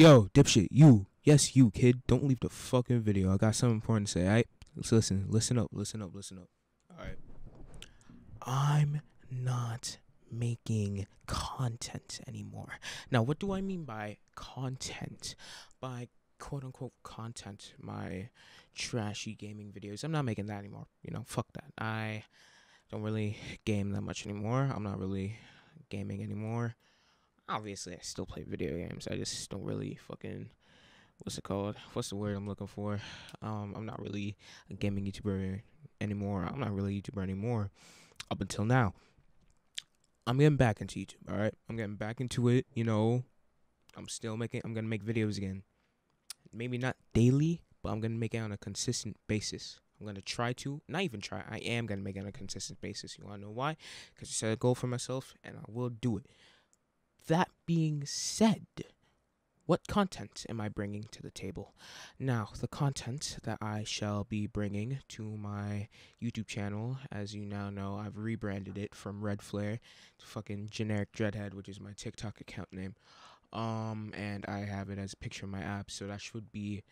Yo, dipshit, you. Yes, you, kid. Don't leave the fucking video. I got something important to say, alright? Let's listen. Listen up, listen up, listen up. Alright. I'm not making content anymore. Now, what do I mean by content? By quote unquote content, my trashy gaming videos. I'm not making that anymore. You know, fuck that. I don't really game that much anymore. I'm not really gaming anymore obviously I still play video games. I just don't really fucking what's it called? What's the word I'm looking for? Um, I'm not really a gaming YouTuber anymore. I'm not really a YouTuber anymore. Up until now. I'm getting back into YouTube, alright? I'm getting back into it, you know. I'm still making I'm gonna make videos again. Maybe not daily, but I'm gonna make it on a consistent basis. I'm gonna try to, not even try. I am gonna make it on a consistent basis. You wanna know why? Because I set a goal for myself, and I will do it. That being said, what content am I bringing to the table? Now, the content that I shall be bringing to my YouTube channel, as you now know, I've rebranded it from Red Flare to fucking generic Dreadhead, which is my TikTok account name. Um, and I have it as a picture of my app, so that should be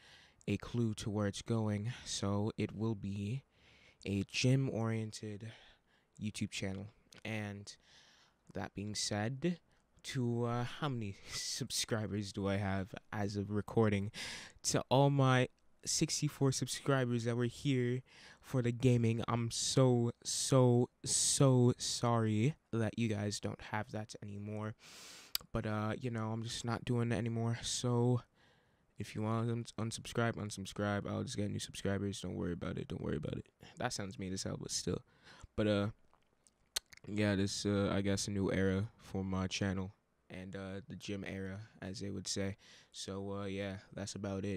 a clue to where it's going. So it will be a gym oriented YouTube channel. And that being said, to uh, how many subscribers do I have as of recording? To all my 64 subscribers that were here for the gaming, I'm so, so, so sorry that you guys don't have that anymore. But, uh, you know, I'm just not doing that anymore. So, if you want to unsubscribe, unsubscribe. I'll just get new subscribers. Don't worry about it. Don't worry about it. That sounds mean as hell, but still. But, uh, yeah, this uh, I guess a new era for my channel and uh, the gym era, as they would say. So uh, yeah, that's about it.